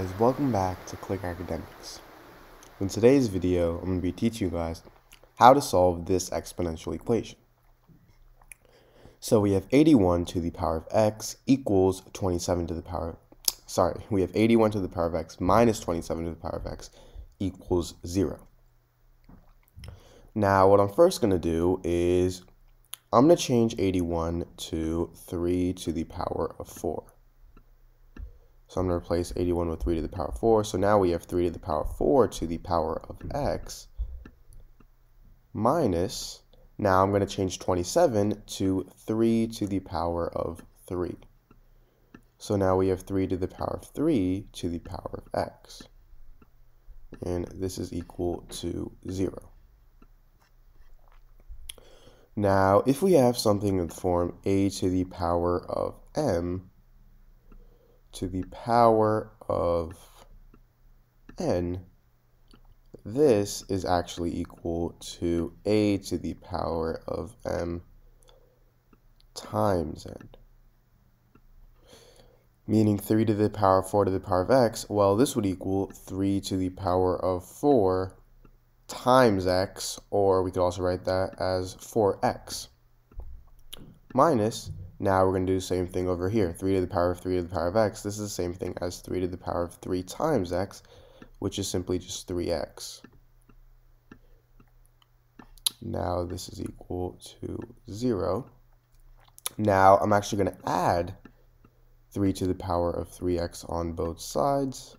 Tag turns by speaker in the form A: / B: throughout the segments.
A: guys, welcome back to Click Academics. In today's video, I'm going to be teaching you guys how to solve this exponential equation. So we have 81 to the power of x equals 27 to the power, sorry, we have 81 to the power of x minus 27 to the power of x equals 0. Now, what I'm first going to do is I'm going to change 81 to 3 to the power of 4. So I'm going to replace 81 with 3 to the power of 4. So now we have 3 to the power of 4 to the power of x minus, now I'm going to change 27 to 3 to the power of 3. So now we have 3 to the power of 3 to the power of x. And this is equal to 0. Now, if we have something in the form a to the power of m to the power of n, this is actually equal to a to the power of m times n. Meaning 3 to the power of 4 to the power of x, well, this would equal 3 to the power of 4 times x, or we could also write that as 4x, minus, now we're going to do the same thing over here, 3 to the power of 3 to the power of x. This is the same thing as 3 to the power of 3 times x, which is simply just 3x. Now this is equal to 0. Now I'm actually going to add 3 to the power of 3x on both sides.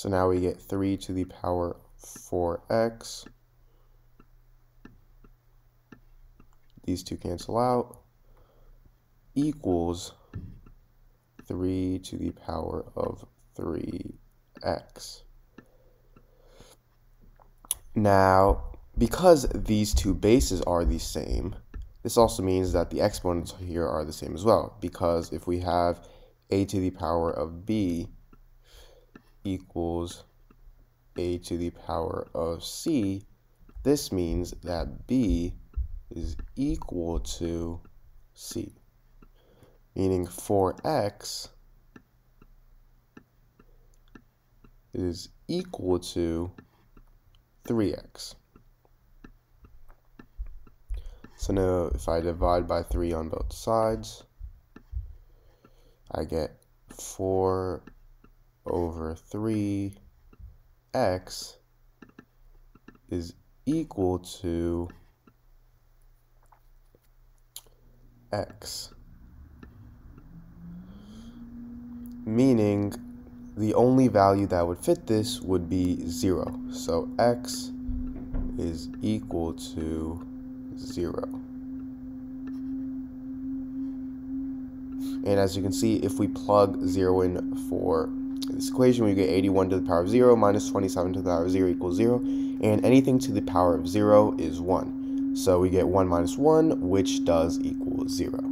A: So now we get 3 to the power 4x. These two cancel out. Equals 3 to the power of 3x. Now, because these two bases are the same, this also means that the exponents here are the same as well. Because if we have a to the power of b equals a to the power of c, this means that b is equal to c, meaning 4x is equal to 3x. So now if I divide by 3 on both sides, I get 4 over 3x is equal to x. Meaning the only value that would fit this would be 0. So x is equal to 0. And as you can see, if we plug 0 in for this equation, we get 81 to the power of 0 minus 27 to the power of 0 equals 0. And anything to the power of 0 is 1. So we get 1 minus 1, which does equal 0.